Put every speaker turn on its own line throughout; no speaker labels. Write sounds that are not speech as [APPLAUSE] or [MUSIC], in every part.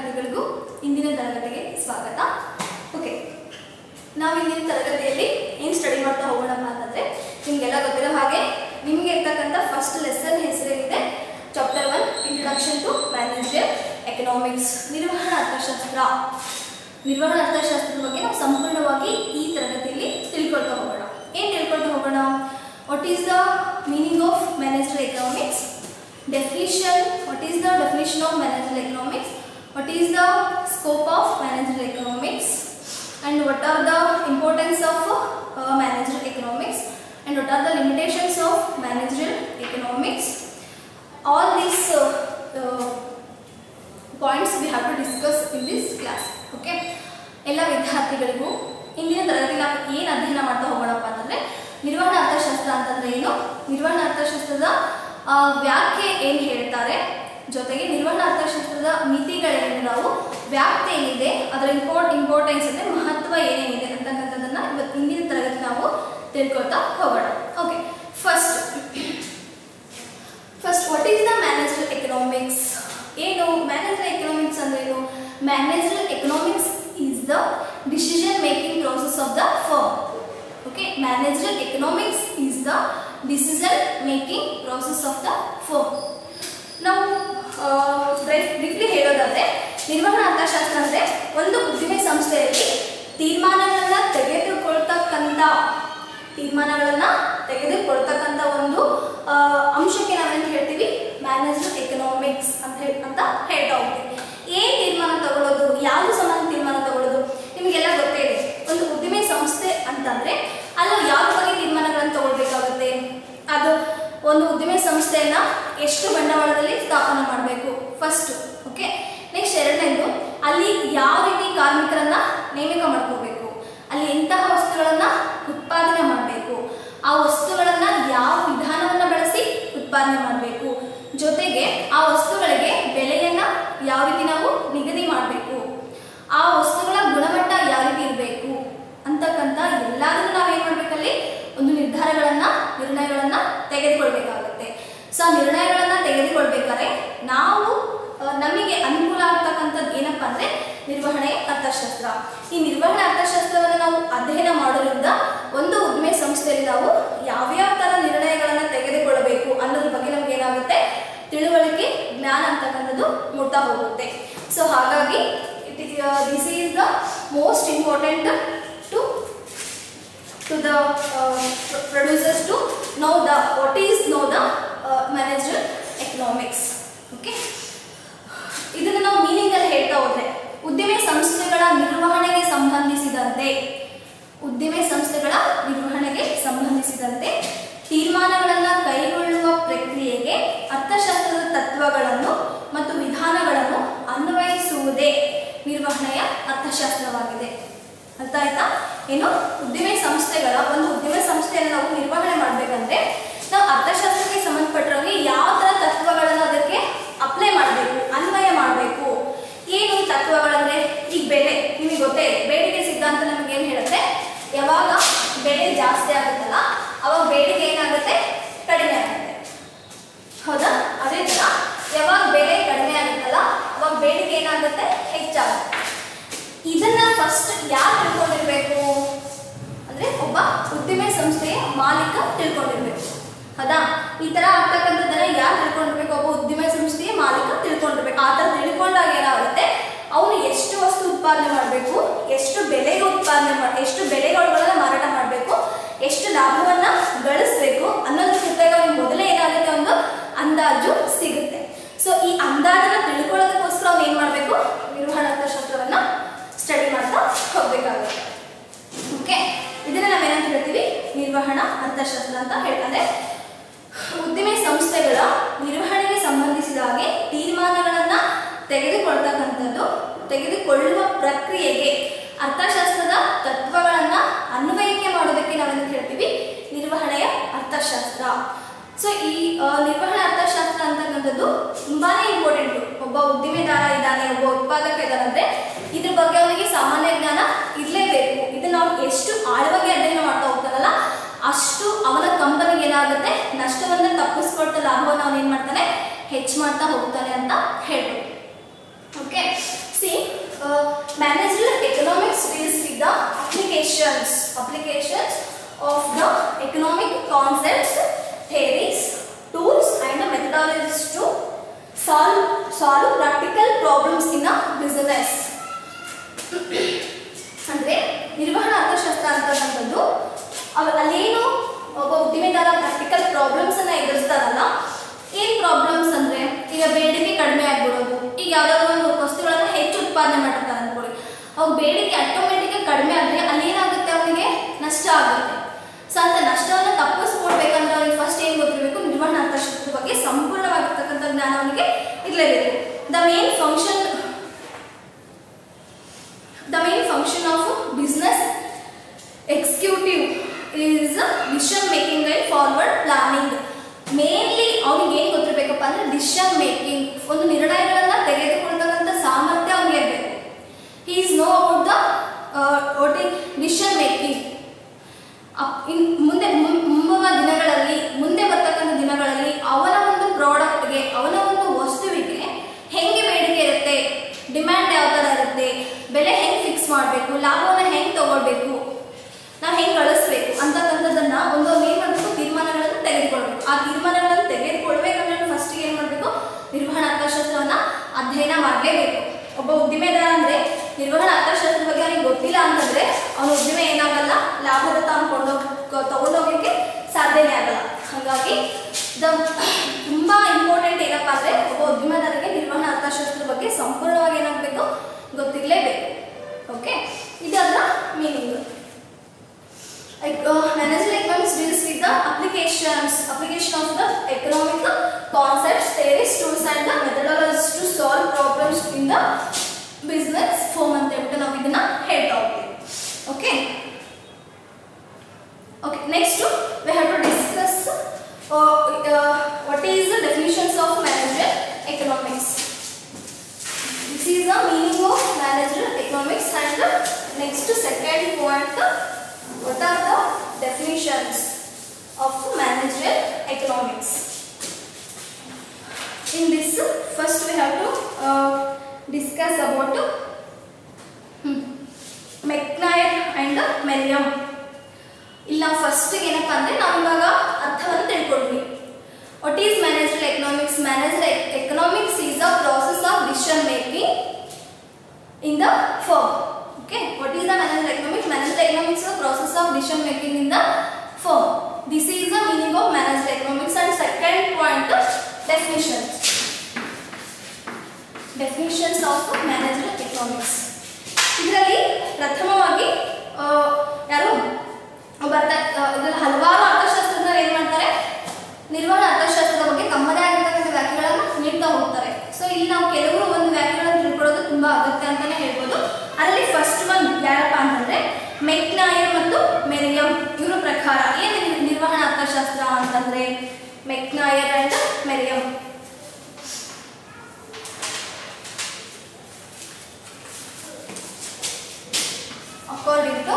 ವಿದ್ಯಾರ್ಥಿಗಳಿಗೂ ಇಂದಿನ ತರಗತಿಗೆ ಸ್ವಾಗತ. ಓಕೆ ನಾವು ಇಂದಿನ ತರಗತಿಯಲ್ಲಿ ಏನು ಸ್ಟಡಿ ಮಾಡ್ತಾ ಹೋಗೋಣಪ್ಪ ಅಂತಂದ್ರೆ, ನಿಮಗೆಲ್ಲ ಗೊತ್ತಿರೋ ಹಾಗೆ ನಿಮಗೆ ಇರ್ತಕ್ಕಂಥ first lesson ಹೆಸರೇನಿದೆ? Chapter one introduction to manager economics ನಿರ್ವಹಣಾ ಅರ್ಥಶಾಸ್ತ್ರ. ನಿರ್ವಹಣಾ ಅರ್ಥಶಾಸ್ತ್ರದ ಬಗ್ಗೆ ನಾವು ಸಂಪೂರ್ಣವಾಗಿ ಈ ತರಗತಿಯಲ್ಲಿ ತಿಳ್ಕೊಳ್ತಾ ಹೋಗೋಣ. ಏನು ತಿಳ್ಕೊಳ್ತಾ ಹೋಗೋಣ? What is the meaning of manager economics definition what is the definition of manager economics? What is the scope of managerial economics and what are the importance of uh, managerial economics and what are the limitations of managerial economics all these uh, uh, points we have to discuss in this class okay ಎಲ್ಲ ವಿದ್ಯಾರ್ಥಿಗಳಿಗೂ ಇಂದಿನ ತರಗತಿ ನಾವು ಏನು ಅಧ್ಯಯನ ಮಾಡ್ತಾ ಹೋಗೋಣಪ್ಪ ಅಂತಂದರೆ ನಿರ್ವಹಣಾ ಅರ್ಥಶಾಸ್ತ್ರ ಅಂತಂದರೆ ಏನು ನಿರ್ವಹಣಾ ಅರ್ಥಶಾಸ್ತ್ರದ ವ್ಯಾಖ್ಯೆ ಏನು ಹೇಳ್ತಾರೆ ಜೊತೆಗೆ ನಿರ್ವಹಣಾ ಅರ್ಥಶಾಸ್ತ್ರದ ಮಿತಿಗಳೇನು ನಾವು ವ್ಯಾಪ್ತಿ ಏನಿದೆ, ಅದರ ಇಂಪಾರ್ಟ್ ಇಂಪಾರ್ಟೆನ್ಸ್ ಅಂದರೆ ಮಹತ್ವ ಏನೇನಿದೆ ಅಂತಕ್ಕಂಥದ್ದನ್ನ ಇವತ್ತು ಇಂದಿನ ತರಗತಿ ನಾವು ತಿಳ್ಕೊಳ್ತಾ ಹೋಗೋಣ. Okay first first what is the manager economics ಏನು? ಮ್ಯಾನೇಜರ್ ಎಕನಾಮಿಕ್ಸ್ ಅಂದ್ರೆ ಏನು? Manager economics is the decision making process of the firm okay manager economics is the decision making process of the firm ನಾವು briefly ಹೇಳೋದಾದ್ರೆ, ನಿರ್ವಹಣಾ ಅರ್ಥಶಾಸ್ತ್ರ ಅಂದ್ರೆ ಒಂದು ಉದ್ದಿಮೆ ಸಂಸ್ಥೆಯಲ್ಲಿ ತೀರ್ಮಾನಗಳನ್ನ ತೆಗೆದುಕೊಳ್ತಕ್ಕಂಥ ತೀರ್ಮಾನಗಳನ್ನ ತೆಗೆದುಕೊಳ್ತಕ್ಕಂಥ ಒಂದು ಅಂಶಕ್ಕೆ ನಾವೇನು ಹೇಳ್ತೀವಿ? ಮ್ಯಾನೇಜ್ಮೆಂಟ್ ಎಕನಾಮಿಕ್ಸ್ ಅಂತ ಹೇಳಿ ಅಂತ ಹೇಳ್ತಾ ಹೋಗ್ತೀವಿ. ಏನ್ ತೀರ್ಮಾನ ತಗೊಳ್ಳೋದು? ಯಾವ ಸಂಬಂಧ ತೀರ್ಮಾನ ತಗೊಳ್ಳೋದು? ನಿಮಗೆಲ್ಲ ಗೊತ್ತೇ ಇದೆ. ಒಂದು ಉದ್ದಿಮೆ ಸಂಸ್ಥೆ ಅಂತಂದ್ರೆ ಅಲ್ಲಿ ಯಾವ ಬಗ್ಗೆ ತೀರ್ಮಾನಗಳನ್ನು ತಗೊಳ್ಬೇಕಾಗುತ್ತೆ ಅದು ಒಂದು ಉದ್ದಿಮೆ ಸಂಸ್ಥೆಯನ್ನ ಎಷ್ಟು ಬಂಡವಾಳದಲ್ಲಿ ಸ್ಥಾಪನೆ ಮಾಡಬೇಕು? ಫಸ್ಟ್ ಓಕೆ ನೆಕ್ಸ್ಟ್ ಎರಡನೇದು ಅಲ್ಲಿ ಯಾವ ರೀತಿ ಕಾರ್ಮಿಕರನ್ನ ನೇಮಕ ಮಾಡ್ಕೋಬೇಕು ಅಲ್ಲಿ ಎಂತಹ ವಸ್ತುಗಳನ್ನ ಉತ್ಪಾದನೆ ಮಾಡಬೇಕು ಆ ವಸ್ತುಗಳನ್ನ ಯಾವ ವಿಧಾನವನ್ನ ಬಳಸಿ ಉತ್ಪಾದನೆ ಮಾಡಬೇಕು ಜೊತೆಗೆ ಆ ವಸ್ತುಗಳಿಗೆ ಬೆಲೆಯನ್ನ ಯಾವ ರೀತಿ ನಾವು ನಿಗದಿ ಮಾಡಬೇಕು ಆ ವಸ್ತುಗಳ ಗುಣಮಟ್ಟ ಯಾವ ರೀತಿ ಇರಬೇಕು ಅಂತಕ್ಕಂಥ ಎಲ್ಲದನ್ನು ನಾವೇನ್ ಮಾಡ್ಬೇಕಲ್ಲಿ ಒಂದು ನಿರ್ಧಾರಗಳನ್ನ ನಿರ್ಣಯಗಳನ್ನ ತೆಗೆದುಕೊಳ್ಬೇಕಾಗುತ್ತೆ ಸೊ ಆ ನಿರ್ಣಯಗಳನ್ನ ತೆಗೆದುಕೊಳ್ಬೇಕಾದ್ರೆ ನಾವು ನಮಗೆ ಅನುಕೂಲ ಆಗ್ತಕ್ಕಂಥದ್ದು ಏನಪ್ಪಾ ಅಂದ್ರೆ ನಿರ್ವಹಣೆ ಅರ್ಥಶಾಸ್ತ್ರ. ಈ ನಿರ್ವಹಣೆ ಅರ್ಥಶಾಸ್ತ್ರವನ್ನು ನಾವು ಅಧ್ಯಯನ ಮಾಡೋದ್ರಿಂದ ಒಂದು ಉದ್ದಿಮೆ ಸಂಸ್ಥೆಯಲ್ಲಿ ನಾವು ಯಾವ್ಯಾವ ತರ ನಿರ್ಣಯಗಳನ್ನ ತೆಗೆದುಕೊಳ್ಳಬೇಕು ಅನ್ನೋದ್ರ ಬಗ್ಗೆ ನಮ್ಗೆ ಏನಾಗುತ್ತೆ? ತಿಳುವಳಿಕೆ, ಜ್ಞಾನ ಅಂತಕ್ಕಂಥದ್ದು ಮುಟ್ತಾ ಹೋಗುತ್ತೆ. ಸೊ ಹಾಗಾಗಿ this is the most important to to the producers to know to know the, what is know the uh, managerial economics okay ಇದನ್ನ ನಾವು ಮೀನಿಂಗ್ ಅಲ್ಲಿ ಹೇಳ್ತಾ ಹೋದ್ರೆ ಉದ್ದಿಮೆ ಸಂಸ್ಥೆಗಳ ನಿರ್ವಹಣೆಗೆ ಸಂಬಂಧಿಸಿದಂತೆ ಉದ್ದಿಮೆ ಸಂಸ್ಥೆಗಳ ನಿರ್ವಹಣೆಗೆ ಸಂಬಂಧಿಸಿದಂತೆ ತೀರ್ಮಾನಗಳನ್ನು ಕೈಗೊಳ್ಳುವ ಪ್ರಕ್ರಿಯೆಗೆ ಅರ್ಥಶಾಸ್ತ್ರದ ತತ್ವಗಳನ್ನು ಮತ್ತು ವಿಧಾನಗಳನ್ನು ಅನ್ವಯಿಸುವುದೇ ನಿರ್ವಹಣೆಯ ಅರ್ಥಶಾಸ್ತ್ರವಾಗಿದೆ. ಅರ್ಥ ಆಯ್ತಾ ಏನು? ಉದ್ದಿಮೆ ಸಂಸ್ಥೆಗಳ, ಒಂದು ಉದ್ದಿಮೆ ಸಂಸ್ಥೆಯನ್ನು ನಾವು ನಿರ್ವಹಣೆ ಮಾಡಬೇಕಂದ್ರೆ ನಾವು ಅರ್ಥಶಾಸ್ತ್ರಕ್ಕೆ ಸಂಬಂಧಪಟ್ಟವರಿಗೆ ಯಾವ ಥರ ತತ್ವಗಳನ್ನು ಅದಕ್ಕೆ ಅಪ್ಲೈ ಮಾಡಬೇಕು, ಅನ್ವಯ ಮಾಡಬೇಕು. ಏನು ತತ್ವಗಳಂದ್ರೆ ಈಗ ಬೆಲೆ ನಿಮಗೆ ಗೊತ್ತೇ. ಬೇಡಿಕೆ ಸಿದ್ಧಾಂತ ನಮಗೆ ಏನು ಹೇಳುತ್ತೆ? ಯಾವಾಗ ಬೆಲೆ ಜಾಸ್ತಿ ಆಗುತ್ತಲ್ಲ, ಅವಾಗ ಬೇಡಿಕೆ ಏನಾಗುತ್ತೆ ಕಡಿಮೆ ಆಗುತ್ತೆ ಹೌದಾ ಅದೇ ಥರ ಯಾವಾಗ ಬೆಲೆ ಕಡಿಮೆ ಆಗುತ್ತಲ್ಲ ಅವಾಗ ಬೇಡಿಕೆ ಏನಾಗುತ್ತೆ? ಹೆಚ್ಚಾಗುತ್ತೆ. ಇದನ್ನ ಫಸ್ಟ್ ಯಾರು ತಿಳ್ಕೊಂಡಿರ್ಬೇಕು? ಅಂದ್ರೆ ಒಬ್ಬ ಉದ್ದಿಮೆ ಸಂಸ್ಥೆಯ ಮಾಲೀಕ ತಿಳ್ಕೊಂಡಿರ್ಬೇಕು. ಹೌದಾ? ಈ ತರ ಆಗ್ತಕ್ಕಂಥದ್ದನ್ನ ಯಾರು ತಿಳ್ಕೊಂಡಿರ್ಬೇಕು? ಒಬ್ಬ ಉದ್ದಿಮೆ ಸಂಸ್ಥೆಯ ಮಾಲೀಕ ತಿಳ್ಕೊಂಡಿರ್ಬೇಕು. ಆ ತರ ತಿಳ್ಕೊಂಡಾಗ ಏನಾಗುತ್ತೆ? ಅವನು ಎಷ್ಟು ವಸ್ತು ಉತ್ಪಾದನೆ ಮಾಡಬೇಕು? ಎಷ್ಟು ಬೆಲೆಗೆ ಉತ್ಪಾದನೆ ಮಾಡಿ ಎಷ್ಟು ಬೆಲೆಗಳನ್ನ ಮಾರಾಟ ಮಾಡಬೇಕು? ಎಷ್ಟು ಲಾಭವನ್ನ ಗಳಿಸ್ಬೇಕು? ಅನ್ನೋದ್ರ ಜೊತೆಗೆ ಅವ್ನಿಗೆ ಮೊದಲೇ ಏನಾಗುತ್ತೆ? ಒಂದು ಅಂದಾಜು ಸಿಗುತ್ತೆ. ಸೊ ಈ ಅಂದಾಜನ್ನ ತಿಳ್ಕೊಳ್ಳೋದಕ್ಕೋಸ್ಕರ ಅವ್ನು ಏನ್ ಮಾಡಬೇಕು? ನಿರ್ವಹಣಾ ಅರ್ಥಶಾಸ್ತ್ರವನ್ನು ಸ್ಟಡಿ ಮಾಡ್ತಾ ಹೋಗಬೇಕಾಗುತ್ತೆ. ಓಕೆ ಇದನ್ನ ನಾವೇನಂತ ಹೇಳ್ತೀವಿ? ನಿರ್ವಹಣಾ ಅರ್ಥಶಾಸ್ತ್ರ ಅಂತ ಹೇಳ್ತಾರೆ. ಉದ್ದಿಮೆ ಸಂಸ್ಥೆಗಳ ನಿರ್ವಹಣೆಗೆ ಸಂಬಂಧಿಸಿದ ಹಾಗೆ ತೀರ್ಮಾನಗಳನ್ನ ತೆಗೆದುಕೊಳ್ತಕ್ಕಂಥದ್ದು, ತೆಗೆದುಕೊಳ್ಳುವ ಪ್ರಕ್ರಿಯೆಗೆ ಅರ್ಥಶಾಸ್ತ್ರದ ತತ್ವಗಳನ್ನು ಅನ್ವಯಿಕೆ ಮಾಡೋದಕ್ಕೆ ನಾವೇನಂತ ಹೇಳ್ತೀವಿ? ನಿರ್ವಹಣೆಯ ಅರ್ಥಶಾಸ್ತ್ರ. ಸೊ ಈ ನಿರ್ವಹಣಾ ಅರ್ಥಶಾಸ್ತ್ರ ಅಂತಕ್ಕಂಥದ್ದು ತುಂಬಾನೇ ಇಂಪಾರ್ಟೆಂಟ್ ಒಬ್ಬ ಉದ್ದಿಮೆದಾರ ಇದ್ದಾನೆ, ಒಬ್ಬ ಉತ್ಪಾದಕ ಇದ್ದಾನೆ ಇದ್ರ ಬಗ್ಗೆ ಅವನಿಗೆ ಸಾಮಾನ್ಯ ಜ್ಞಾನ ಇರಲೇಬೇಕು. ಇದನ್ನ ಅವ್ನು ಎಷ್ಟು ಆಳವಾಗಿ ಅಧ್ಯಯನ ಮಾಡ್ತಾ ಹೋಗ್ತಾನಲ್ಲ, ಅಷ್ಟು ಅವನ ಕಂಪನಿಗೆ ಏನಾಗುತ್ತೆ? ನಷ್ಟವನ್ನ ತಪ್ಪಿಸ್ಕೊಳ್ತಾ ಲಾಭವನ್ನು ಅವನು ಏನ್ ಮಾಡ್ತಾನೆ? ಹೆಚ್ಚು ಮಾಡ್ತಾ ಹೋಗ್ತಾನೆ ಅಂತ ಹೇಳ್ಬೋದು. Okay C manager economics with the applications applications of the economic concepts theories, tools and methodologies to solve solve practical problems in a business. ಅಂದ್ರೆ ನಿರ್ವಹಣಾ ಅರ್ಥಶಾಸ್ತ್ರ ಅಂತಕ್ಕಂಥದ್ದು ಅವ- ಅಲ್ಲೇನು ಒಬ್ಬ ಉದ್ದಿಮೆದಾರ ಪ್ರಾಕ್ಟಿಕಲ್ ಪ್ರಾಬ್ಲಮ್ಸ್ ಅನ್ನ ಎದುರಿಸ್ತಾರಲ್ಲ ಏನ್ ಪ್ರಾಬ್ಲಮ್ಸ್ ಅಂದ್ರೆ ಈಗ ಬೇಡಿಕೆ ಕಡಿಮೆ ಆಗ್ಬಿಡೋದು ಈಗ ಯಾವ್ದಾದ್ರು ಒಂದು ವಸ್ತುಗಳನ್ನ ಹೆಚ್ಚು ಉತ್ಪಾದನೆ ಮಾಡ್ತಾರೆ ಅನ್ಕೊಳ್ಳಿ ಅವಾಗ ಬೇಡಿಕೆ ಆಟೋಮೆಟಿಕ್ ಕಡಿಮೆ ಆದ್ರೆ ಅಲ್ಲಿ ಏನಾಗುತ್ತೆ ಅವನಿಗೆ ನಷ್ಟ ಆಗುತ್ತೆ ಸೊ ಅಂತ ನಷ್ಟವನ್ನು ತಪ್ಪಿಸ್ಕೊಡ್ಬೇಕಂದ್ರೆ ಅವನಿಗೆ ಫಸ್ಟ್ ಏನ್ ಗೊತ್ತಿರಬೇಕು ನಿರ್ವಹಣಾ ಅರ್ಥಶಾಸ್ತ್ರದ ಬಗ್ಗೆ ಅನುದಾನ ಅವನಿಗೆ ಇರಲೇಬೇಕು. The main function the main function of business executive is decision making and forward planning mainly ಅವನಿಗೆ ಗೊತ್ತಿರಬೇಕಪ್ಪ ಅಂದರೆ ಡಿಶನ್ ಮೇಕಿಂಗ್ ಒಂದು ನಿರ್ಣಯಗಳ ಅಂತಂದ್ರೆ ಅವನ ಉದ್ದಿಮೆ ಏನಾಗಲ್ಲ, ಲಾಭದ ತಾನು ಕೊಂಡೋಗ ತಗೊಂಡೋಗಕ್ಕೆ ಸಾಧ್ಯನೇ ಆಗಲ್ಲ. ಹಾಗಾಗಿ, ದ ತುಂಬಾ ಇಂಪಾರ್ಟೆಂಟ್ ಏನಪ್ಪ ಅಂದ್ರೆ ಒಬ್ಬ ಉದ್ಯಮದಾರರಿಗೆ ನಿರ್ವಹಣಾ ಅರ್ಥಶಾಸ್ತ್ರದ ಬಗ್ಗೆ ಸಂಪೂರ್ಣವಾಗಿ ಏನಾಗ್ಬೇಕು ಗೊತ್ತಿರ್ಲೇಬೇಕು. ಓಕೆ ಇದಲ್ಲ meaning like management deals with the applications application of the economic concept theory tools and the methodology to solve problems in the in the business form ಅಂತ ಹೇಳ್ಬಿಟ್ಟು ನಾವು ಇದನ್ನ ಹೇಳ್ತಾ ಹೋಗ್ತೀವಿ okay okay next we have to discuss uh, uh, what is the definitions of managerial economics this is the meaning of managerial economics and the next second point what are the definitions of managerial economics in this first we have to uh, discuss about hmm, McNair and Merriam ಇಲ್ಲಿ ನಾವು first ಏನಪ್ಪ ಅಂದ್ರೆ ನಾವು ಇವಾಗ ಅರ್ಥವನ್ನು ತಿಳ್ಕೊಂಡ್ವಿ what is manager economics manager economics is a process of decision making in the firm. Okay, what is the management economics? Management economics is the process of decision making in the firm. This is the meaning of management economics. And second point, definitions. Definitions of management economics ಇದರಲ್ಲಿ ಪ್ರಥಮವಾಗಿ ಯಾರು ಬರ್ತಾ ಇದರಲ್ಲಿ ಹಲವಾರು ಅರ್ಥಶಾಸ್ತ್ರಜ್ಞರು ಏನು ಮಾಡ್ತಾರೆ? ನಿರ್ವಹಣಾ ಅರ್ಥಶಾಸ್ತ್ರದ ಬಗ್ಗೆ ತಮ್ಮದೇ ಆಗಿರ್ತಕ್ಕಂಥ ವ್ಯಾಖ್ಯಾನಗಳನ್ನು ನೀಡ್ತಾ ಹೋಗ್ತಾರೆ. ಸೊ ಇಲ್ಲಿ ನಾವು ಕೆಲವರು ಒಂದು ವ್ಯಾಖ್ಯೆಗಳನ್ನು ತಿಳ್ಕೊಳ್ಳೋದು ತುಂಬಾ ಅಗತ್ಯ ಅಂತಾನೆ ಹೇಳ್ಬೋದು. ಅದರಲ್ಲಿ ಫಸ್ಟ್ ಒನ್ ಯಾರಪ್ಪ ಅಂತಂದ್ರೆ, ಮೆಕ್ನಾಯರ್ ಮತ್ತು ಮೆರಿಯಂ. ಇವರ ಪ್ರಕಾರ ಏನು ನಿರ್ವಹಣಾ ಅರ್ಥಶಾಸ್ತ್ರ ಅಂತಂದ್ರೆ? McNair and Merriam. According to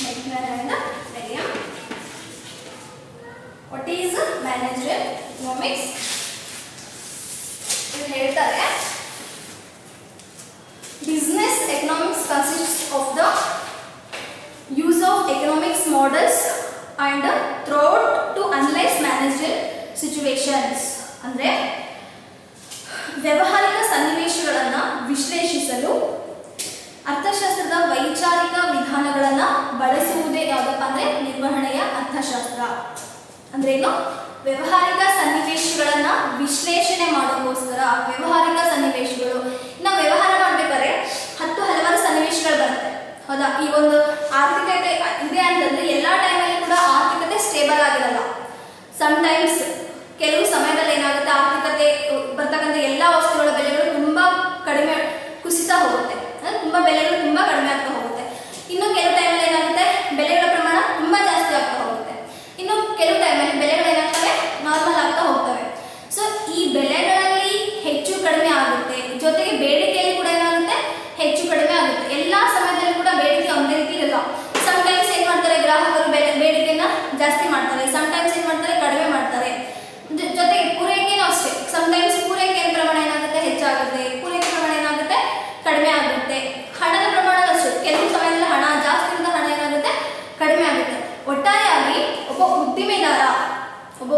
Meckler and Merriam. What is managerial economics? ಇವ್ರು ಹೇಳ್ತಾರೆ business economics consist of the use of economics models and throat to analyse manager situations ಅಂದರೆ ವ್ಯವಹಾರಿಕ ಸನ್ನಿವೇಶಗಳನ್ನು ವಿಶ್ಲೇಷಿಸಲು ಅರ್ಥಶಾಸ್ತ್ರದ ವೈಚಾರಿಕ ವಿಧಾನಗಳನ್ನು ಬಳಸುವುದೇ ಯಾವುದಪ್ಪ ಅಂದ್ರೆ ನಿರ್ವಹಣೆಯ ಅರ್ಥಶಾಸ್ತ್ರ. ಅಂದ್ರೆ ಏನು? ವ್ಯವಹಾರಿಕ ಸನ್ನಿವೇಶಗಳನ್ನ ವಿಶ್ಲೇಷಣೆ ಮಾಡೋಕ್ಕೋಸ್ಕರ ವ್ಯವಹಾರಿಕ ಸನ್ನಿವೇಶಗಳು. ನಾವು ವ್ಯವಹಾರ ಮಾಡ್ಬೇಕಾದ್ರೆ ಹತ್ತು ಹಲವಾರು ಸನ್ನಿವೇಶಗಳು ಬರುತ್ತೆ. ಹೌದಾ? ಈ ಒಂದು ಆರ್ಥಿಕತೆ ಇದೆ ಅಂತಂದ್ರೆ ಎಲ್ಲಾ ಟೈಮಲ್ಲಿ ಕೂಡ ಆರ್ಥಿಕತೆ ಸ್ಟೇಬಲ್ ಆಗಿರಲ್ಲ. ಸಮ್ಟೈಮ್ಸ್ ಕೆಲವು ಸಮಯದಲ್ಲಿ ಏನಾಗುತ್ತೆ? ಆರ್ಥಿಕತೆ ಬರ್ತಕ್ಕಂಥ ಎಲ್ಲ ವಸ್ತುಗಳ ಬೆಲೆಗಳು ತುಂಬಾ ಕಡಿಮೆ ಕುಸಿತಾ ಹೋಗುತ್ತೆ. ತುಂಬಾ ಬೆಲೆಗಳು ತುಂಬಾ ಕಡಿಮೆ ಆಗ್ತಾ ಇನ್ನು ಕೆಲವು ಟೈಮಲ್ಲಿ ಏನಾಗುತ್ತೆ? ಬೆಲೆಗಳ ಪ್ರಮಾಣ ತುಂಬಾ ಜಾಸ್ತಿ ಆಗ್ತಾ ಹೋಗುತ್ತೆ. ಇನ್ನು ಕೆಲವು ಟೈಮಲ್ಲಿ ಬೆಲೆಗಳು ಏನಾಗ್ತವೆ ನಾರ್ಮಲ್ ಆಗ್ತಾ ಹೋಗ್ತವೆ ಸೊ ಈ ಬೆಲೆಗಳಲ್ಲಿ ಹೆಚ್ಚು ಕಡಿಮೆ ಆಗುತ್ತೆ ಜೊತೆಗೆ ಬೇಡಿಕೆಯಲ್ಲಿ ಕೂಡ ಏನಾಗುತ್ತೆ ಹೆಚ್ಚು ಕಡಿಮೆ ಆಗುತ್ತೆ ಎಲ್ಲಾ ಸಮಯದಲ್ಲಿ ಕೂಡ ಬೇಡಿಕೆ ಒಂದೇ ರೀತಿ ಇರಲ್ಲ ಸಮ್ಟೈಮ್ಸ್ ಏನ್ ಮಾಡ್ತಾರೆ ಗ್ರಾಹಕರು ಬೆಲೆ ಬೇಡಿಕೆನ ಜಾಸ್ತಿ ಮಾಡ್ತಾರೆ ಸಮ್ಟೈಮ್ಸ್ ಏನ್ ಮಾಡ್ತಾರೆ ಕಡಿಮೆ ಮಾಡ್ತಾರೆ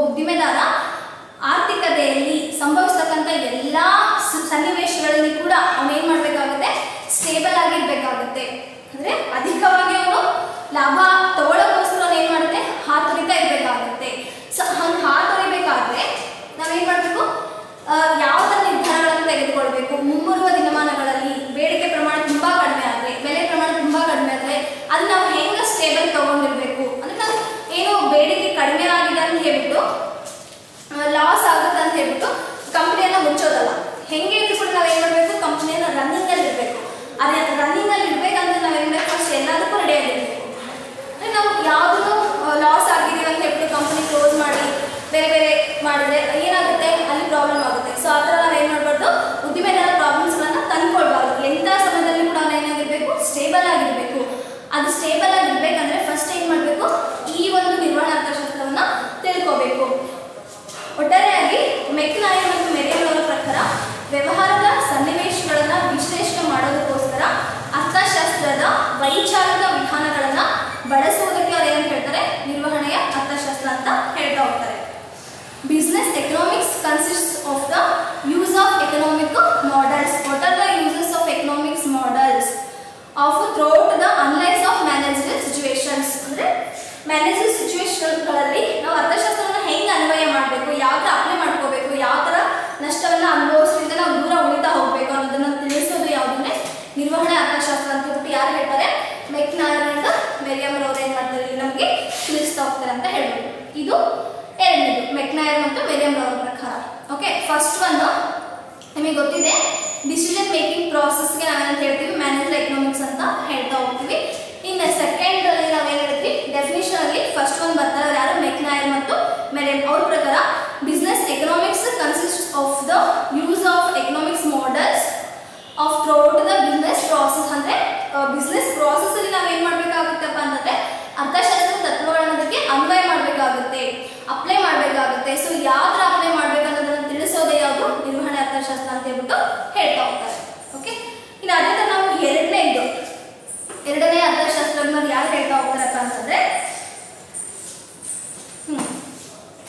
ಉದ್ದಿಮೆದಾರ ಆರ್ಥಿಕತೆಯಲ್ಲಿ ಸಂಭವಿಸ್ತಕ್ಕಂಥ ಎಲ್ಲ ಸ- ಸನ್ನಿವೇಶಗಳಲ್ಲಿ ಕೂಡ ಅವನು ಏನು ಮಾಡಬೇಕಾಗುತ್ತೆ? ಸ್ಟೇಬಲ್ ಆಗಿರ್ಬೇಕಾಗುತ್ತೆ. ಅಂದರೆ ಅಧಿಕವಾಗಿ ಅವನು ಲಾಭ ತಗೊಳ್ಳೋಕ್ಕೋಸ್ಕರ ಅವನು ಏನು ಮಾಡುತ್ತೆ ಹಾತೊರಿತಾ ಇರಬೇಕಾಗುತ್ತೆ ಸೊ ಹಂಗೆ ಹಾತೊರಿಬೇಕಾದ್ರೆ ನಾವೇನು ಮಾಡಬೇಕು ಯಾವ ಥರ ನಿರ್ಧಾರಗಳನ್ನು ತೆಗೆದುಕೊಳ್ಬೇಕು ಮುಂಬರುವ ದಿನಮಾನಗಳಲ್ಲಿ ಬೇಡಿಕೆ ಪ್ರಮಾಣ ತುಂಬ ಕಡಿಮೆ ಆದರೆ ಬೆಲೆ ಪ್ರಮಾಣ ತುಂಬ ಕಡಿಮೆ ಆದರೆ ಅದು ನಾವು ಹೆಂಗೆ ಸ್ಟೇಬಲ್ ತಗೊಂಡಿರ್ಬೇಕು ಅಂದರೆ ನಾವು ಏನು ಬೇಡಿಕೆ ಕಡಿಮೆ ಆಗಿದೆ ಅಂತ ಹೇಳ್ಬಿಟ್ಟು ಲಾಸ್ ಆಗುತ್ತೆ ಅಂತ ಹೇಳ್ಬಿಟ್ಟು ಕಂಪ್ನಿಯನ್ನ ಮುಚ್ಚೋದಲ್ಲ ಹೆಂಗೆ ಇದ್ರು ಕೂಡ ನಾವು ಏನು ಮಾಡಬೇಕು ಕಂಪ್ನಿಯನ್ನ ರನ್ನಿಂಗಲ್ಲಿ ಇರಬೇಕು ಅದೇ ರನ್ನಿಂಗಲ್ಲಿ ಇರಬೇಕಂದ್ರೆ ನಾವು ಏನು ಮಾಡಬೇಕು ಫಸ್ಟ್ ಎಲ್ಲದಕ್ಕೂ ರೆಡಿ ಆಗಿರಬೇಕು ಅಂದರೆ ನಾವು ಯಾವುದೂ ಲಾಸ್ ಆಗಿದೆಯೋ ಅಂತ ಹೇಳ್ಬಿಟ್ಟು ಕಂಪ್ನಿ ಕ್ಲೋಸ್ ಮಾಡಿ ಬೇರೆ ಬೇರೆ ಮಾಡಿದ್ರೆ ಏನಾಗುತ್ತೆ ಅಲ್ಲಿ ಪ್ರಾಬ್ಲಮ್ ಆಗುತ್ತೆ ಸೊ ಆ ಥರ ನಾವು ಏನು ಮಾಡಬಾರ್ದು ಉದ್ದಿಮೆದಾರ ಪ್ರಾಬ್ಲಮ್ಸ್ಗಳನ್ನು ತಂದ್ಕೊಳ್ಬಾರ್ದು ಎಂಥ ಸಮಯದಲ್ಲಿ ಕೂಡ ನಾವು ಏನಾಗಿರಬೇಕು ಸ್ಟೇಬಲ್ ಆಗಿರಬೇಕು ಅದು ಸ್ಟೇಬಲ್ ಆಗಿರ್ಬೇಕಂದ್ರೆ ಫಸ್ಟ್ ಏನು ಮಾಡಬೇಕು ಈ ಒಂದು ನಿರ್ವಹಣಾ ಅರ್ಥಶಾಸ್ತ್ರವನ್ನು ತಿಳ್ಕೋಬೇಕು ಒಟ್ಟಾರೆಯಾಗಿ ಮೆಕ್ನಾಯರ್ ಮತ್ತು ಮೆರಿಯಲ್ ಅವರ ಪ್ರಕಾರ ವ್ಯವಹಾರದ ಸನ್ನಿವೇಶಗಳನ್ನು ವಿಶ್ಲೇಷಣೆ ಮಾಡೋದಕ್ಕೋಸ್ಕರ ಅರ್ಥಶಾಸ್ತ್ರದ ವೈಚಾರಿಕ ವಿಧಾನಗಳನ್ನು ಬಳಸುವುದಕ್ಕೆ ಅವ್ರು ಏನ್ ಹೇಳ್ತಾರೆ? ನಿರ್ವಹಣೆಯ ಅರ್ಥಶಾಸ್ತ್ರ ಅಂತ ಹೇಳ್ತಾ ಹೋಗ್ತಾರೆ. Business economics consist of the use of economic models what are the uses of economics models of throughout the analyse of manager situations ಅಂದರೆ ಮ್ಯಾನೇಜರ್ ಸಿಚುವೇಶನ್ಗಳಲ್ಲಿ ನಾವು ಅರ್ಥಶಾಸ್ತ್ರವನ್ನು ಹೆಂಗೆ ಅನ್ವಯ ಮಾಡಬೇಕು, ಯಾವ ಥರ ಅಪ್ಲೈ ಮಾಡ್ಕೋಬೇಕು, ಯಾವ ಥರ ನಷ್ಟವನ್ನು ಅನುಭವಿಸೋದ್ರಿಂದ ನಾವು ದೂರ ಉಳಿತಾ ಹೋಗಬೇಕು ಅನ್ನೋದನ್ನು ತಿಳಿಸೋದು ಯಾವುದನ್ನೇ ನಿರ್ವಹಣೆ ಅರ್ಥಶಾಸ್ತ್ರ ಅಂತ ಹೇಳ್ಬಿಟ್ಟು ಯಾರು ಹೇಳ್ತಾರೆ ಮೆಕ್ನಾಯರ್ ಅಂಡ್ ಮೆರಿಯಮ್ ಅವ್ರು ಏನು ಮಾಡ್ತಾರೆ ಇಲ್ಲಿ ನಮಗೆ ತಿಳಿಸ್ತಾ ಹೋಗ್ತಾರೆ ಅಂತ ಹೇಳ್ಬೋದು ಇದು ಎರಡನೇದು, ಮೆಕ್ನಾಯರ್ ಮತ್ತು ಮೆರಿಯಮ್ ಅವರ ಪ್ರಕಾರ. ಓಕೆ ಫಸ್ಟ್ ಒಂದು, ನಿಮಗೆ ಗೊತ್ತಿದೆ ಡಿಸಿಷನ್ ಮೇಕಿಂಗ್ ಪ್ರಾಸೆಸ್ಗೆ ನಾವೇನಂತ ಹೇಳ್ತೀವಿ? ಮ್ಯಾನೇಜರ್ ಎಕನಾಮಿಕ್ಸ್ ಅಂತ ಹೇಳ್ತಾ ಹೋಗ್ತೀವಿ. ಇನ್ನು ಸೆಕೆಂಡ್ ಅಲ್ಲಿ ನಾವೇನು ಹೇಳ್ತೀವಿ? ಡೆಫಿನೇಷನ್ ಅಲ್ಲಿ ಫಸ್ಟ್ ಒಂದು ಬರ್ತಾರೆ ಯಾರು? ಮೆಕ್ನಾಯರ್ ಮತ್ತು ಮೆರಿಯಮ್. ಅವ್ರ ಪ್ರಕಾರ business economics consist of the use of economics models of throat the business process ಅಂದರೆ ಬಿಸ್ನೆಸ್ ಪ್ರಾಸೆಸ್ ಅಲ್ಲಿ ನಾವು ಏನು ಮಾಡಬೇಕಾಗುತ್ತಪ್ಪ ಅಂತಂದ್ರೆ ಅರ್ಥಶಾಸ್ತ್ರ ತತ್ವಗಳನ್ನ ಅದಕ್ಕೆ ಅನ್ವಯ ಮಾಡಬೇಕಾಗುತ್ತೆ ಅಪ್ಲೈ ಮಾಡಬೇಕಾಗುತ್ತೆ. ಸೊ ಯಾವ್ದ್ರ ಅಪ್ಲೈ ಮಾಡಬೇಕು ಅನ್ನೋದನ್ನ ತಿಳಿಸೋದೇ ಯಾವುದು? ನಿರ್ವಹಣೆ ಅರ್ಥಶಾಸ್ತ್ರ ಅಂತ ಹೇಳ್ಬಿಟ್ಟು ಹೇಳ್ತಾ ಹೋಗ್ತಾರೆ. ಓಕೆ ಇನ್ನು ಅದೇ ತರ ನಾವು ಎರಡನೇ ಇದು. ಎರಡನೇ ಅರ್ಥಶಾಸ್ತ್ರಜ್ಞರು ಯಾರು ಹೇಳ್ತಾ ಹೋಗ್ತಾರಪ್ಪ ಅಂತಂದ್ರೆ.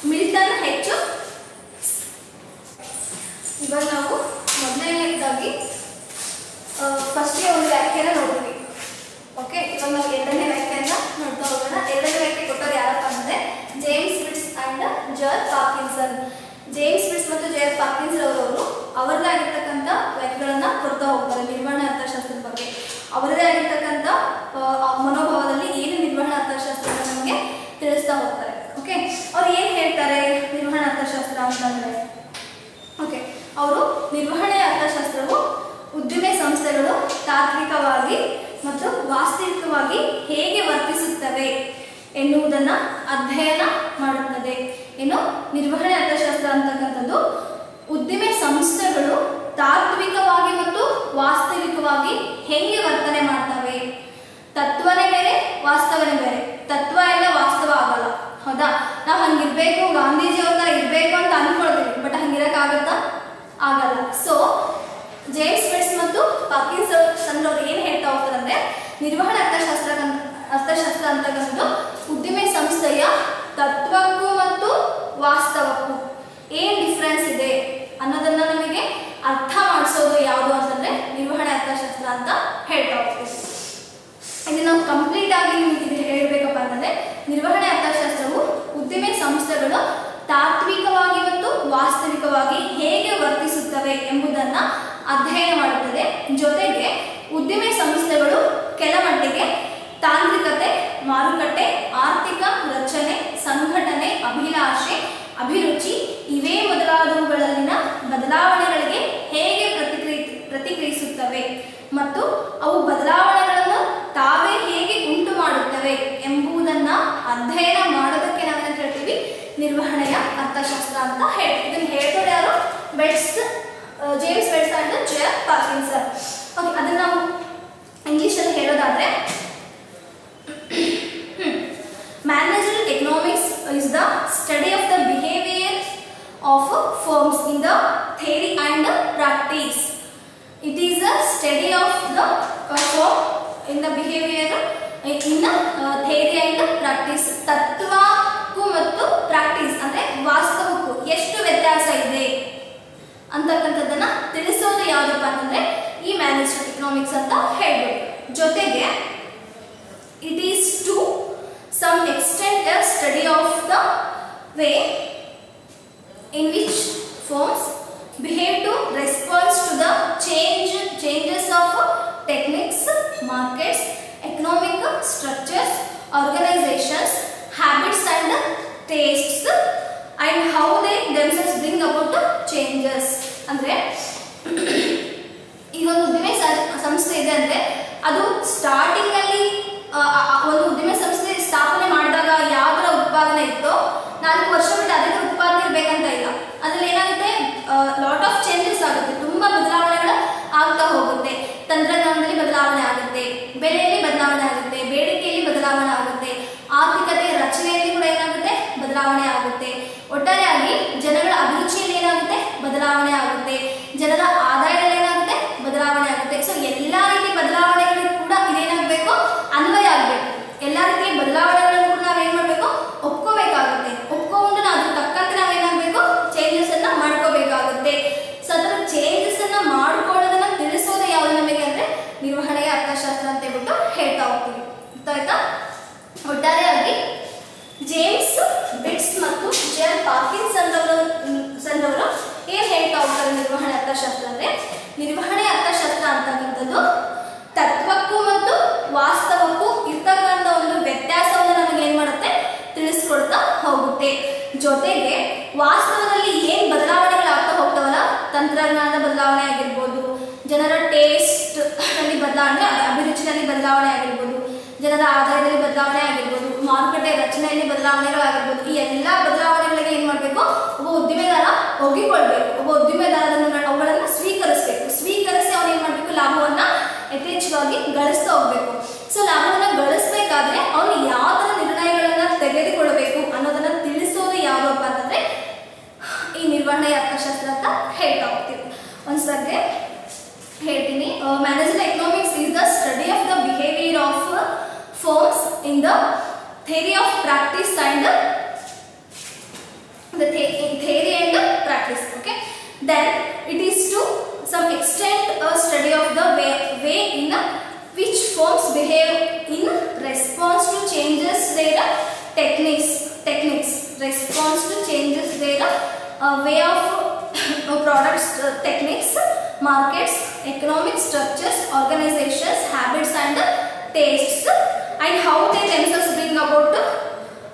ಮಿಲ್ಟನ್ ಹೆಚ್ಚು. ಇವಾಗ ನಾವು ಮೊದಲನೇದಾಗಿ ಫಸ್ಟ್ಗೆ ಒಂದು ವ್ಯಾಖ್ಯಾನ ನೋಡ್ತೀವಿ ಓಕೆ ಇವಾಗ ನಾವು ಎರಡನೇ ವ್ಯಾಖ್ಯಾನ ನೋಡ್ತಾ ಹೋಗೋಣ ಎರಡನೇ ವ್ಯಾಖ್ಯೆ ಕೊಟ್ಟವ್ರು ಯಾರಪ್ಪ ಅಂದರೆ James Bates and J R Parkinson James Bates ಮತ್ತು ಜರ್ ಪಾರ್ಕಿನ್ಸನ್ ಅವರವರು ಅವರದೇ ಆಗಿರ್ತಕ್ಕಂಥ ವ್ಯಾಖ್ಯೆಗಳನ್ನು ಕೊಡ್ತಾ ಹೋಗ್ತಾರೆ ನಿರ್ವಹಣಾ ಅರ್ಥಶಾಸ್ತ್ರದ ಬಗ್ಗೆ ಅವರದೇ ಆಗಿರ್ತಕ್ಕಂಥ ಆ, ಮನೋಭಾವದಲ್ಲಿ ಏನು ನಿರ್ವಹಣಾ ಅರ್ಥಶಾಸ್ತ್ರ ಅಂತ ನಮಗೆ ತಿಳಿಸ್ತಾ ಹೋಗ್ತಾರೆ ಓಕೆ ಅವ್ರು ಏನು ಹೇಳ್ತಾರೆ ನಿರ್ವಹಣಾ ಅರ್ಥಶಾಸ್ತ್ರ ಅಂತಂದರೆ ಓಕೆ ಅವರು ನಿರ್ವಹಣೆ ಅರ್ಥಶಾಸ್ತ್ರವು ಉದ್ದಿಮೆ ಸಂಸ್ಥೆಗಳು ತಾತ್ವಿಕವಾಗಿ ಮತ್ತು ವಾಸ್ತವಿಕವಾಗಿ ಹೇಗೆ ವರ್ತಿಸುತ್ತವೆ ಎನ್ನುವುದನ್ನು ಅಧ್ಯಯನ ಮಾಡುತ್ತದೆ ಏನು ನಿರ್ವಹಣೆ ಅರ್ಥಶಾಸ್ತ್ರ ಅಂತಕ್ಕಂಥದ್ದು. ಉದ್ದಿಮೆ ಸಂಸ್ಥೆಗಳು ತಾತ್ವಿಕವಾಗಿ ಮತ್ತು ವಾಸ್ತವಿಕವಾಗಿ ಹೇಗೆ ವರ್ತನೆ ಮಾಡ್ತವೆ? ತತ್ವನೇ ಬೇರೆ, ವಾಸ್ತವನೇ ಬೇರೆ. ತತ್ವ ಎಲ್ಲ ವಾಸ್ತವ ಆಗಲ್ಲ. ಹೌದಾ? ನಾವು ಹಂಗಿರ್ಬೇಕು, ಗಾಂಧೀಜಿ ಅವ್ರ ಇರಬೇಕು ಅಂತ ಅನ್ಕೊಳ್ತೀವಿ, ಬಟ್ ಹಂಗಿರಕ್ಕಾಗತ್ತಾ ಆಗಲ್ಲ. ಸೊ ಜೇಮ್ಸ್ ಬೆಟ್ಸ್ ಮತ್ತು ಪಾಕಿನ್ಸನ್ ಅವ್ರು ಏನು ಹೇಳ್ತಾ ಹೋಗ್ತಾರೆ ಅಂದ್ರೆ, ನಿರ್ವಹಣಾ ಅರ್ಥಶಾಸ್ತ್ರ ಅರ್ಥಶಾಸ್ತ್ರ ಅಂತಕ್ಕಂಥದ್ದು ಉದ್ದಿಮೆ ಸಂಸ್ಥೆಯ ತತ್ವಕ್ಕೂ ವಾಸ್ತವಕ್ಕೂ ಏನು ಡಿಫ್ರೆನ್ಸ್ ಇದೆ ಅನ್ನೋದನ್ನ ನಮಗೆ ಅರ್ಥ ಮಾಡಿಸೋದು ಯಾವುದು ಅಂತಂದ್ರೆ ನಿರ್ವಹಣೆ ಅರ್ಥಶಾಸ್ತ್ರ ಅಂತ ಹೇಳ್ತಾ ಹೋಗ್ತೀವಿ. ಇದು ನಾವು ಕಂಪ್ಲೀಟ್ ಆಗಿ ನಿಮಗೆ ಇದು ಹೇಳಬೇಕಪ್ಪ ಅಂತಂದ್ರೆ ನಿರ್ವಹಣೆ ಅರ್ಥಶಾಸ್ತ್ರವು ಉದ್ದಿಮೆ ಸಂಸ್ಥೆಗಳು ತಾತ್ವಿಕವಾಗಿ ಮತ್ತು ವಾಸ್ತವಿಕವಾಗಿ ಹೇಗೆ ವರ್ತಿಸುತ್ತವೆ ಎಂಬುದನ್ನ ಅಧ್ಯಯನ ಮಾಡುತ್ತದೆ. ಜೊತೆಗೆ ಉದ್ದಿಮೆ ಸಂಸ್ಥೆಗಳು ಕೆಲಮಟ್ಟಿಗೆ ತಾಂತ್ರಿಕತೆ, ಮಾರುಕಟ್ಟೆ, ಆರ್ಥಿಕ ರಚನೆ, ಸಂಘಟನೆ, ಅಭಿಲಾಷೆ, ಅಭಿರುಚಿ ಇವೇ ಮೊದಲಾದವುಗಳಲ್ಲಿನ ಬದಲಾವಣೆಗಳಿಗೆ ಹೇಗೆ ಪ್ರತಿಕ್ರಿಯ, ಪ್ರತಿಕ್ರಿಯಿಸುತ್ತವೆ ಮತ್ತು ಅವು ಬದಲಾವಣೆಗಳನ್ನು ತಾವೇ ಹೇಗೆ ಉಂಟು ಮಾಡುತ್ತವೆ ಎಂಬುದನ್ನ ಅಧ್ಯಯನ ಮಾಡೋದಕ್ಕೆ ನಾವೇನು ಹೇಳ್ತೀವಿ ನಿರ್ವಹಣೆಯ ಅರ್ಥಶಾಸ್ತ್ರ ಅಂತ ಹೇಳಿ ಇದನ್ನು ಹೇಳ್ತಾರೆ ಯಾರು? Bates James Bates and J R Parkinson okay ಅದನ್ನು ನಾವು ಇಂಗ್ಲೀಷಲ್ಲಿ ಹೇಳೋದಾದ್ರೆ Managerial economics is the study of the behavior of firms in the theory and the practice. It is a study of the uh, firm in the behavior in the uh, theory and the practice. ತತ್ವಕ್ಕೂ ಮತ್ತು practice ಅಂದ್ರೆ ವಾಸ್ತವಕ್ಕೂ ಎಷ್ಟು ವ್ಯತ್ಯಾಸ ಇದೆ ಅಂತಕ್ಕಂಥದ್ದನ್ನ ತಿಳಿಸೋದು ಯಾವುದಪ್ಪ E ಈ management economics ಅಂತ ಹೇಳ್ಬೋದು ಜೊತೆಗೆ it is to some extent a study of the way in which forms behave to response to the change changes of techniques markets economic structures organizations habits and tastes and how they themselves bring about the changes andre ಈಗ ಒಂದು ಉದ್ದಿಮೆ ಸಂಸ್ಥೆ ಇದೆ ಅಂದ್ರೆ ಅದು starting ಅಲ್ಲಿ ಆ, ಆ, ಆ, ಒಂದು ಉದ್ದಿಮೆ ಸಂಸ್ಥೆ ಸ್ಥಾಪನೆ ಮಾಡಿದಾಗ ಯಾವ ಥರ ಉತ್ಪಾದನೆ ಇತ್ತೋ ನಾಲ್ಕು ವರ್ಷ ಬಿಟ್ಟು ಅದೇ ಥರ ಉತ್ಪಾದನೆ ಇರಬೇಕಂತ ಇಲ್ಲ ಅದ್ರಲ್ಲಿ ಏನಾಗುತ್ತೆ ಲಾಟ್ ಆಫ್ ಚೇಂಜಸ್ ಆಗುತ್ತೆ ತುಂಬಾ ಬದಲಾವಣೆಗಳು ಆಗ್ತಾ ಹೋಗುತ್ತೆ ತಂತ್ರಜ್ಞಾನದಲ್ಲಿ ಬದಲಾವಣೆ ಆಗುತ್ತೆ ಬೆಲೆಯಲ್ಲಿ ಬದಲಾವಣೆ ಆಗುತ್ತೆ ಬೇಡಿಕೆಯಲ್ಲಿ ಬದಲಾವಣೆ ಆಗುತ್ತೆ ಆರ್ಥಿಕತೆ ರಚನೆಯಲ್ಲಿ ಕೂಡ ಏನಾಗುತ್ತೆ ಬದಲಾವಣೆ ಆಗುತ್ತೆ ಒಟ್ಟಾರೆಯಾಗಿ ಜನಗಳ ಅಭಿರುಚಿಯಲ್ಲಿ ಏನಾಗುತ್ತೆ ಬದಲಾವಣೆ ಆಗುತ್ತೆ ಜನರ ಆದಾಯದಲ್ಲಿ ಏನಾಗುತ್ತೆ ಬದಲಾವಣೆ ಆಗುತ್ತೆ ಸೊ ಎಲ್ಲಾ ರೀತಿ ಬದಲಾವಣೆಗಳು ಕೂಡ ಇದೇನಾಗಬೇಕು ಅನ್ವಯ ಆಗಬೇಕು ಎಲ್ಲಾ ರೀತಿಯ ಬದಲಾವಣೆಗಳನ್ನು ಕೂಡ ನಾವು ಏನ್ ಮಾಡಬೇಕು ಒಪ್ಕೋಬೇಕಾಗುತ್ತೆ ಒಪ್ಕೊಂಡು ನಾವು ಅದ್ರ ತಕ್ಕಂತೆ ನಾವು ಏನಾಗಬೇಕು ಚೇಂಜಸ್ ಅನ್ನ ಮಾಡ್ಕೋಬೇಕಾಗುತ್ತೆ ಸೊ ಅದರ ಚೇಂಜಸ್ ಅನ್ನ ಮಾಡ್ಕೊಳ್ಳೋದನ್ನ ತಿಳಿಸೋದು ಯಾವುದು ನಮಗೆ ಅಂದ್ರೆ ನಿರ್ವಹಣೆಯ ಅರ್ಥಶಾಸ್ತ್ರ ಅಂತ ಹೇಳ್ಬಿಟ್ಟು ಹೇಳ್ತಾ ಹೋಗ್ತೀವಿ ಗೊತ್ತಾಯ್ತಾ ಒಟ್ಟಾರೆಯಾಗಿ ಜೇಮ್ಸ್ ಬಿಟ್ಸ್ ಮತ್ತು ಜೆಲ್ ಪಾರ್ಕಿನ್ಸನ್ ಸಂದವರು ಸನ್ ಏನ್ ಹೇಳ್ತಾ ಹೋಗ್ತಾರೆ ನಿರ್ವಹಣೆ ಅರ್ಥಶಾಸ್ತ್ರ ಅಂದ್ರೆ? ನಿರ್ವಹಣೆ ಅರ್ಥಶಾಸ್ತ್ರ ಅಂತಕ್ಕಂಥದ್ದು ತತ್ವಕ್ಕೂ ಮತ್ತು ವಾಸ್ತವಕ್ಕೂ ಇರ್ತಕ್ಕಂಥ ಒಂದು ವ್ಯತ್ಯಾಸವನ್ನು ನಮಗೆ ಏನ್ ಮಾಡುತ್ತೆ? ತಿಳಿಸ್ಕೊಡ್ತಾ ಹೋಗುತ್ತೆ. ಜೊತೆಗೆ ವಾಸ್ತವದಲ್ಲಿ ಏನ್ ಬದಲಾವಣೆಗಳಾಗ್ತಾ ಹೋಗ್ತಾವಲ್ಲ? ತಂತ್ರಜ್ಞಾನದ ಬದಲಾವಣೆ ಆಗಿರ್ಬೋದು, ಜನರ ಟೇಸ್ಟ್ ಅಲ್ಲಿ ಬದಲಾವಣೆ ಅಭಿರುಚಿನಲ್ಲಿ ಬದಲಾವಣೆ ಆಗಿರ್ಬೋದು. ಜನರ ಆದಾಯದಲ್ಲಿ ಬದಲಾವಣೆ ಆಗಿರ್ಬೋದು, ಮಾರುಕಟ್ಟೆ ರಚನೆಯಲ್ಲಿ ಬದಲಾವಣೆಗಳಾಗಿರ್ಬೋದು, ಈ ಎಲ್ಲ ಬದಲಾವಣೆಗಳಿಗೆ ಏನು ಮಾಡಬೇಕು? ಒಬ್ಬ ಉದ್ದಿಮೆದಾರ ಒಗ್ಗಿಕೊಳ್ಬೇಕು ಒಬ್ಬ ಉದ್ದಿಮೆದಾರರನ್ನು ಅವುಗಳನ್ನು ಸ್ವೀಕರಿಸಬೇಕು. ಸ್ವೀಕರಿಸಿ ಅವನು ಏನು ಮಾಡಬೇಕು? ಲಾಭವನ್ನ ಯಥೇಚ್ಛವಾಗಿ ಗಳಿಸ್ತಾ ಹೋಗ್ಬೇಕು. ಸೊ ಲಾಭವನ್ನ ಗಳಿಸಬೇಕಾದ್ರೆ ಅವನು ಯಾವ ತರ ನಿರ್ಣಯಗಳನ್ನ ತೆಗೆದುಕೊಳ್ಬೇಕು ಅನ್ನೋದನ್ನ ತಿಳಿಸೋದು ಯಾವುದಪ್ಪ ಅಂತಂದ್ರೆ, ಈ ನಿರ್ವಹಣೆ ಅರ್ಥಶಾಸ್ತ್ರ ಅಂತ ಹೇಳ್ತಾ ಹೋಗ್ತೀವಿ. ಒಂದ್ಸರ್ಗೆ ಹೇಳ್ತೀನಿ. Manager economics is the study of forms in the theory of practice and the, the theory and the practice okay? Then it is to some extent a study of the way, way in which forms behave in response to changes their techniques techniques response to changes their uh, way of [COUGHS] uh, products uh, techniques markets economic structures organizations habits and tastes and how they themselves bring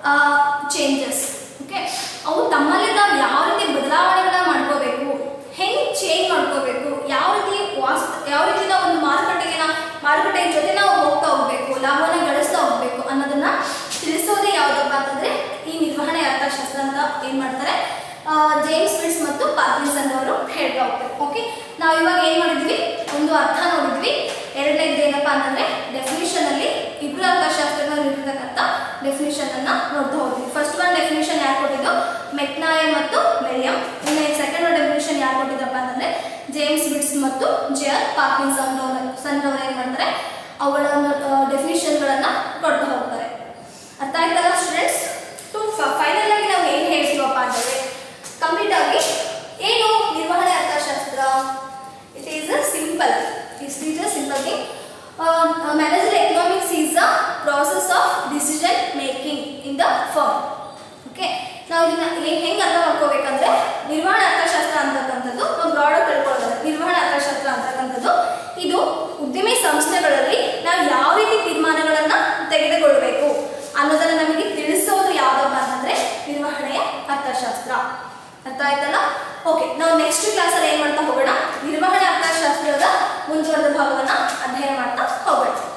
uh, changes. Okay ಅವು ತಮ್ಮಲ್ಲಿ ನಾವು ಯಾವ ರೀತಿ ಬದಲಾವಣೆಗಳನ್ನ ಮಾಡ್ಕೋಬೇಕು ಹೆಂಗೆ change ಮಾಡ್ಕೋಬೇಕು ಯಾವ ರೀತಿ ವಾಸ್ ಯಾವ ರೀತಿ ನಾವು ಒಂದು ಮಾರುಕಟ್ಟೆಗೆ ನಾವು ಮಾರುಕಟ್ಟೆ ಜೊತೆ ನಾವು ಹೋಗ್ತಾ ಹೋಗ್ಬೇಕು ಲಾಭವನ್ನ ಗಳಿಸ್ತಾ ಹೋಗ್ಬೇಕು ಅನ್ನೋದನ್ನ ತಿಳಿಸೋದೇ ಯಾವುದಪ್ಪ ಅಂತಂದ್ರೆ ಈ ನಿರ್ವಹಣೆ ಅರ್ಥಶಾಸ್ತ್ರ ಅಂತ ಏನು ಮಾಡ್ತಾರೆ? ಜೇಮ್ಸ್ ಬಿಟ್ಸ್ ಮತ್ತು ಪಾರ್ಕಿನ್ಸನ್ ಅವರು ಹೇಳ್ತಾ ಹೋಗ್ತಾರೆ. ಓಕೆ ನಾವು ಇವಾಗ ಏನ್ ಮಾಡಿದ್ವಿ? ಒಂದು ಅರ್ಥ ನೋಡಿದ್ವಿ. ಎರಡನೇದು ಏನಪ್ಪ ಅಂತಂದ್ರೆ ಡೆಫಿನಿಷನ್ ಅಲ್ಲಿ ಇಬ್ರು ಇರತಕ್ಕಂಥ ಇರ್ತಕ್ಕಂಥ ಡೆಫಿನಿಷನ್ ಅನ್ನ ನೋಡ್ತಾ ಹೋಗ್ತೀವಿ ಫಸ್ಟ್ ಒನ್ ಡೆಫಿನಿಷನ್ ಯಾರು ಕೊಟ್ಟಿದ್ದು? ಮೆಕ್ನಾಯ್ ಮತ್ತು ಮೆರಿಯಂ ಇನ್ನು ಸೆಕೆಂಡ್ ಒನ್ ಡೆಫಿನಿಷನ್ ಯಾರು ಕೊಟ್ಟಿದ್ದಪ್ಪ ಅಂತಂದ್ರೆ ಜೇಮ್ಸ್ ಬಿಟ್ಸ್ ಮತ್ತು ಜೆಆರ್ ಪಾರ್ಕಿನ್ಸನ್ ಸನ್ ಅವರು ಏನ್ ಮಾಡ್ತಾರೆ? ಅವುಗಳ ಡೆಫಿನಿಷನ್ಗಳನ್ನು ಕೊಡ್ತಾ ಹೋಗ್ತಾರೆ. ಅರ್ಥ ಆಯ್ತಲ್ಲ ಸ್ಟೂಡೆಂಟ್ಸ್ ಟು ಫೈನಲ್ ಆಗಿ ನಾವು ಏನು ಹೇಳ್ತೀವಪ್ಪ ಅಂತಂದ್ರೆ ಕಂಪ್ಲೀಟ್ ಆಗಿ ಏನು ನಿರ್ವಹಣೆ ಅರ್ಥಶಾಸ್ತ್ರ? It is a simple it is a simple thing manager economics is a process of decision making in the firm okay ನಾವು ಇದನ್ನ ಹೆಂಗೆ ಅರ್ಥ ಮಾಡ್ಕೋಬೇಕಂದ್ರೆ, ನಿರ್ವಹಣಾ ಅರ್ಥಶಾಸ್ತ್ರ ಅಂತಕ್ಕಂಥದ್ದು ನಾವು ಬ್ರಾಡ್ ತಿಳ್ಕೊಳ್ಳೋದು ನಿರ್ವಹಣಾ ಅರ್ಥಶಾಸ್ತ್ರ ಅಂತಕ್ಕಂಥದ್ದು, ಇದು ಉದ್ದಿಮೆ ಸಂಸ್ಥೆಗಳಲ್ಲಿ ನಾವು ಯಾವ ರೀತಿ ತೀರ್ಮಾನಗಳನ್ನು ತೆಗೆದುಕೊಳ್ಬೇಕು ಅನ್ನೋದನ್ನು ನಮಗೆ ತಿಳಿಸೋದು ಯಾವುದಪ್ಪ ಅಂತಂದ್ರೆ, ನಿರ್ವಹಣೆಯ ಅರ್ಥಶಾಸ್ತ್ರ. ಅರ್ಥ ಆಯ್ತಲ್ಲ? ಓಕೆ ನಾವು ನೆಕ್ಸ್ಟ್ ಕ್ಲಾಸ್ ಅಲ್ಲಿ ಏನ್ ಮಾಡ್ತಾ ಹೋಗೋಣ? ನಿರ್ವಹಣೆ ಅರ್ಥಶಾಸ್ತ್ರದ ಮುಂದುವರೆದ ಭಾಗವನ್ನ ಅಧ್ಯಯನ ಮಾಡ್ತಾ ಹೋಗೋಣ.